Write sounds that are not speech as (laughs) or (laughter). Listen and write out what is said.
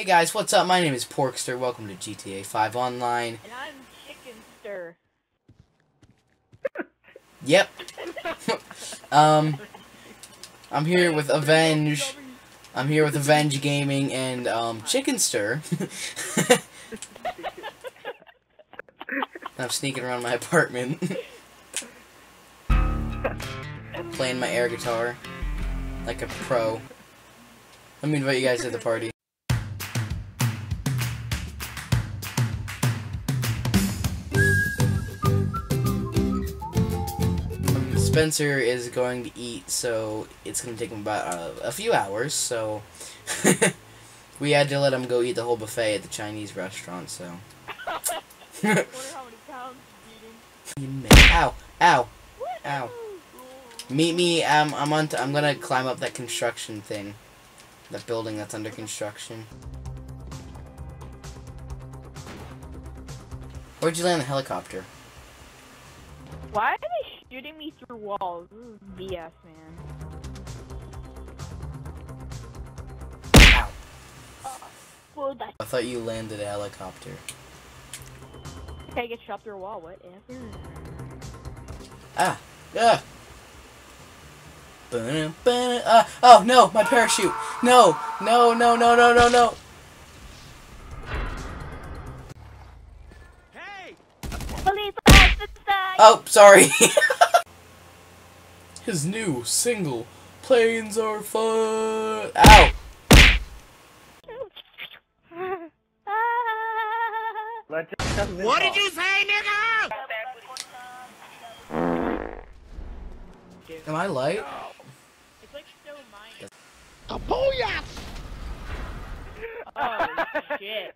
Hey guys, what's up? My name is Porkster. Welcome to GTA 5 Online. And I'm Chickenster. (laughs) Yep. (laughs) um, I'm here with Avenge. I'm here with Avenge Gaming and um, Chickenster. (laughs) I'm sneaking around my apartment, playing my air guitar like a pro. Let me invite you guys to the party. Spencer is going to eat, so it's going to take him about uh, a few hours, so (laughs) we had to let him go eat the whole buffet at the Chinese restaurant, so. (laughs) Ow! Ow! Ow. Meet me, um, I'm on, t- I'm gonna climb up that construction thing. That building that's under construction. Where'd you land the helicopter? Why are they shooting me through walls? This is BS, man. Ow. Well, that I thought you landed a helicopter. I get shot through a wall. Whatever. Ah! Ah! Ba-na, ba-na, ah! Oh no! My parachute! No! No! No! No! No! No! No! Oh, sorry. (laughs) His new single, "Planes Are Fun." Ow! What did you say, nigga? Am I light? It's like so minor. Kabooyah! Oh shit.